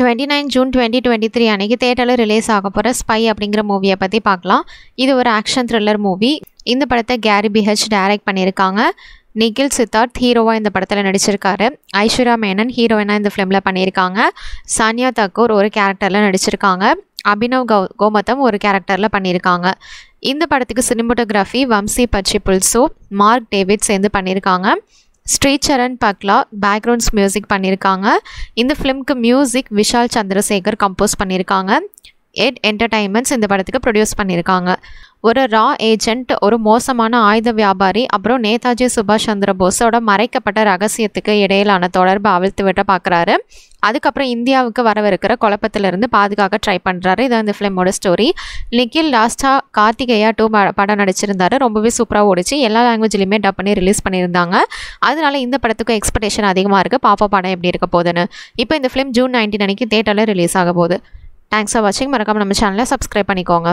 Twenty nine June twenty twenty three அன்றைக்கி தேட்டரில் release ஆக போகிற ஸ்பை அப்படிங்கிற மூவியை பற்றி பார்க்கலாம். இது ஒரு ஆக்ஷன் த்ரில்லர் மூவி இந்த படத்தை கேரி பிஹெச் டைரக்ட் பண்ணியிருக்காங்க. நிகில் சித்தார்த் ஹீரோவாக இந்த படத்தில் நடிச்சிருக்காரு. ஐஸ்வர்யா மேனன் ஹீரோயினாக இந்த ஃபிலிமில் பண்ணியிருக்காங்க. சானியா தக்கூர் ஒரு கேரக்டரில் நடிச்சிருக்காங்க. அபினவ் கௌ கோமத்தம் ஒரு கேரக்டரில் பண்ணியிருக்காங்க. இந்த படத்துக்கு சினிமோட்டோகிராஃபி வம்சி பச்சி புல்சோ மார்க் டேவிட் சேர்ந்து பண்ணியிருக்காங்க. ஸ்ரீசரண் பக்லா பேக்ரவுண்ட்ஸ் மியூசிக் பண்ணியிருக்காங்க இந்த ஃபிலிம்க்கு மியூசிக் விஷால் சந்திரசேகர் கம்போஸ் பண்ணியிருக்காங்க எட் என்டர்டைன்மெண்ட்ஸ் இந்த படத்துக்கு ப்ரொடியூஸ் பண்ணியிருக்காங்க. ஒரு ரா ஏஜென்ட் ஒரு மோசமான ஆயுத வியாபாரி அப்புறம் நேதாஜி சுபாஷ் சந்திர போஸோட மறைக்கப்பட்ட ரகசியத்துக்கு இடையிலான தொடர்பை அவிழ்த்து விட்ட பார்க்குறாரு அதுக்கப்புறம் இந்தியாவுக்கு வரவிருக்கிற குழப்பத்திலிருந்து பாதுகாக்க ட்ரை பண்ணுறாரு இதான் இந்த ஃபிலிமோட ஸ்டோரி நிக்கில் லாஸ்ட்டாக கார்த்திகேயா டூ படம் நடிச்சிருந்தாரு. ரொம்பவே சூப்பராக ஓடிச்சு. எல்லா லாங்குவேஜ்லையுமே டப் பண்ணி ரிலீஸ் பண்ணியிருந்தாங்க. அதனால இந்த படத்துக்கும் எக்ஸ்பெக்டேஷன் அதிகமாக இருக்குது பாப்பா படம் எப்படி இருக்க போகுதுன்னு. இப்போ இந்த ஃபிலிம் ஜூன் நைன்டீன் அன்னைக்கு தேட்டரில் ரிலீஸ் ஆக போகுது. தேங்க்ஸ் ஃபார் வாட்சிங் மறக்காமல் நம்ம சேனலை சப்ஸ்கிரைப் பண்ணிக்கோங்க.